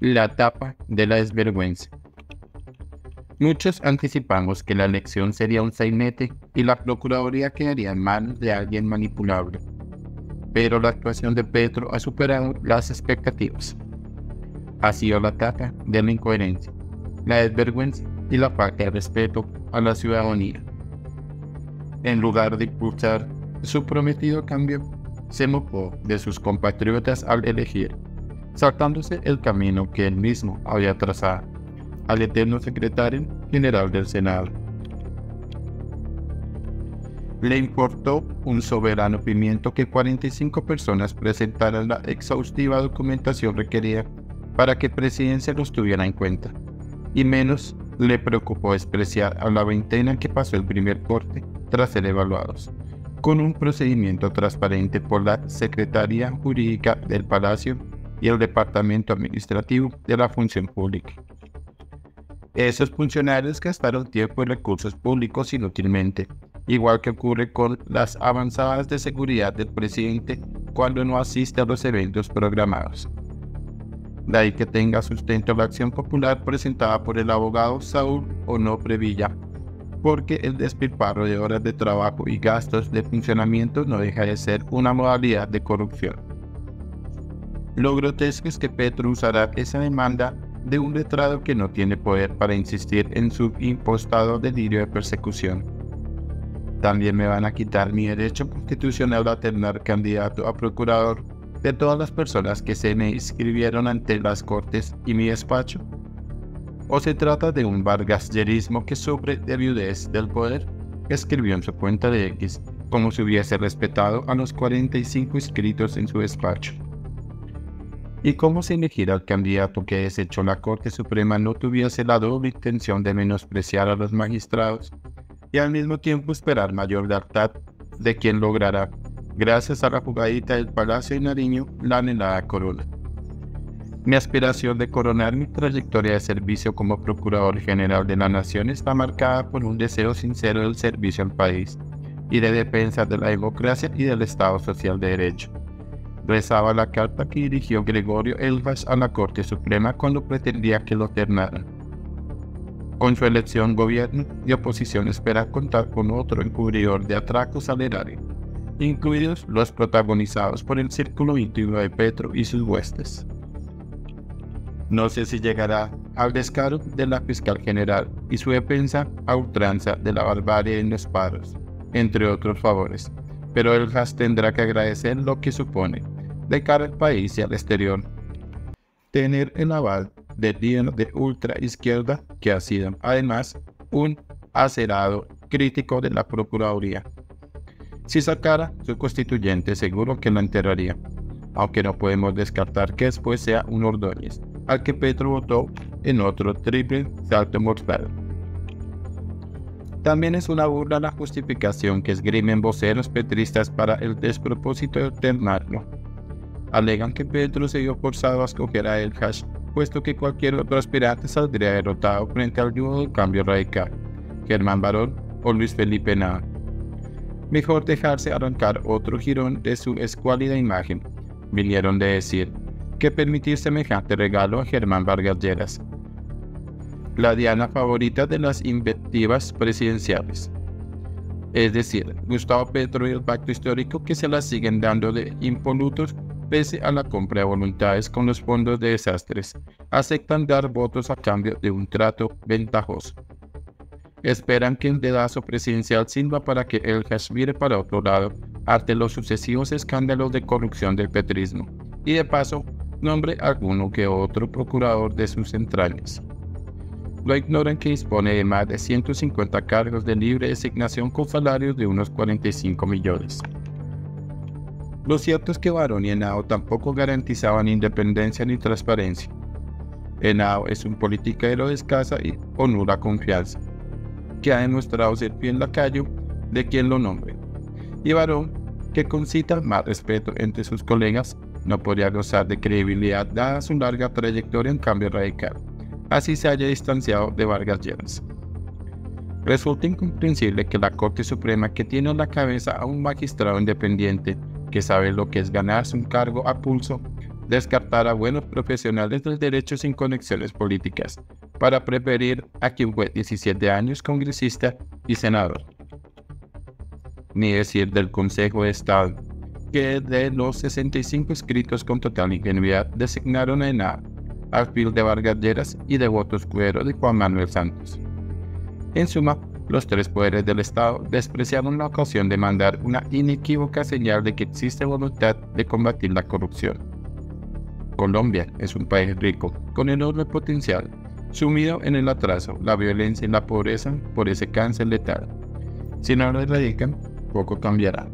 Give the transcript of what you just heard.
La etapa de la desvergüenza. Muchos anticipamos que la elección sería un sainete y la Procuraduría quedaría en manos de alguien manipulable. Pero la actuación de Petro ha superado las expectativas. Ha sido la etapa de la incoherencia, la desvergüenza y la falta de respeto a la ciudadanía. En lugar de impulsar su prometido cambio, se mofó de sus compatriotas al elegir, saltándose el camino que él mismo había trazado, al eterno secretario general del Senado. Le importó un soberano pimiento que 45 personas presentaran la exhaustiva documentación requerida para que Presidencia los tuviera en cuenta, y menos le preocupó despreciar a la veintena que pasó el primer corte tras ser evaluados con un procedimiento transparente por la Secretaría Jurídica del Palacio y el Departamento Administrativo de la Función Pública. Esos funcionarios gastaron tiempo y recursos públicos inútilmente, igual que ocurre con las avanzadas de seguridad del presidente cuando no asiste a los eventos programados. De ahí que tenga sustento la acción popular presentada por el abogado Saúl Onofre Villa porque el despilfarro de horas de trabajo y gastos de funcionamiento no deja de ser una modalidad de corrupción. Lo grotesco es que Petro usará esa demanda de un letrado que no tiene poder para insistir en su impostado delirio de persecución. También me van a quitar mi derecho constitucional a tener candidato a procurador de todas las personas que se me inscribieron ante las cortes y mi despacho o se trata de un vargasyerismo que sufre de viudez del poder, escribió en su cuenta de X, como si hubiese respetado a los 45 inscritos en su despacho. ¿Y cómo se elegirá al candidato que desechó la Corte Suprema no tuviese la doble intención de menospreciar a los magistrados y al mismo tiempo esperar mayor lealtad de quien logrará, gracias a la jugadita del Palacio de Nariño, la anhelada corona? Mi aspiración de coronar mi trayectoria de servicio como Procurador General de la Nación está marcada por un deseo sincero del servicio al país y de defensa de la democracia y del Estado Social de Derecho. Rezaba la carta que dirigió Gregorio Elvas a la Corte Suprema cuando pretendía que lo ternaran. Con su elección, gobierno y oposición espera contar con otro encubridor de atraco salario, incluidos los protagonizados por el círculo íntimo de Petro y sus huestes. No sé si llegará al descaro de la fiscal general y su defensa a ultranza de la barbarie en los paros, entre otros favores, pero el JAS tendrá que agradecer lo que supone, de cara al país y al exterior, tener el aval del líder de ultra izquierda que ha sido además un acerado crítico de la Procuraduría. Si sacara su constituyente seguro que lo enterraría, aunque no podemos descartar que después sea un Ordóñez, al que Petro votó en otro triple salto mortal. También es una burla la justificación que esgrimen voceros petristas para el despropósito de alternarlo. Alegan que Petro se vio forzado a escoger a El Hash, puesto que cualquier otro aspirante saldría derrotado frente al yugo del cambio radical, Germán Barón o Luis Felipe Nava. Mejor dejarse arrancar otro girón de su escuálida imagen, vinieron de decir, que permitir semejante regalo a Germán Vargas Lleras, la diana favorita de las invectivas presidenciales. Es decir, Gustavo Petro y el pacto histórico que se las siguen dando de impolutos pese a la compra de voluntades con los fondos de desastres, aceptan dar votos a cambio de un trato ventajoso. Esperan que el dedazo presidencial sirva para que el mire para otro lado ante los sucesivos escándalos de corrupción del petrismo y de paso nombre alguno que otro procurador de sus entrañas. Lo ignoran que dispone de más de 150 cargos de libre designación con salarios de unos 45 millones. Lo cierto es que Barón y Henao tampoco garantizaban independencia ni transparencia. Henao es un politiquero de escasa o nula confianza, que ha demostrado ser fiel lacayo de quien lo nombre, y Barón, que concita más respeto entre sus colegas no podría gozar de credibilidad dada su larga trayectoria en cambio radical, así se haya distanciado de Vargas Lleras. Resulta incomprensible que la Corte Suprema, que tiene a la cabeza a un magistrado independiente que sabe lo que es ganarse un cargo a pulso, descartar a buenos profesionales del derecho sin conexiones políticas para preferir a quien fue 17 años congresista y senador. Ni decir del Consejo de Estado, que de los 65 escritos con total ingenuidad designaron A, Alfil de Vargas Lleras y de votos cuero de Juan Manuel Santos. En suma, los tres poderes del Estado despreciaron la ocasión de mandar una inequívoca señal de que existe voluntad de combatir la corrupción. Colombia es un país rico, con enorme potencial, sumido en el atraso, la violencia y la pobreza por ese cáncer letal. Si no lo erradican, poco cambiará.